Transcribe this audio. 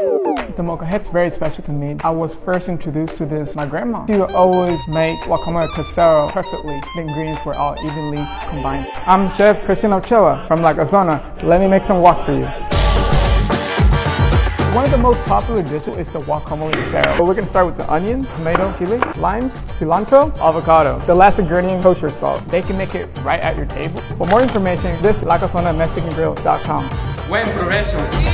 The molcajete is very special to me. I was first introduced to this my grandma. She would always make guacamole casero perfectly. The ingredients were all evenly combined. I'm Chef Cristian Ochoa from La Cazona. Let me make some guac for you. One of the most popular dishes is the guacamole casero. But we're gonna start with the onion, tomato, chili, limes, cilantro, avocado. The last ingredient, kosher salt. They can make it right at your table. For more information, visit lacazonamexicangrill.com. Buen provecho.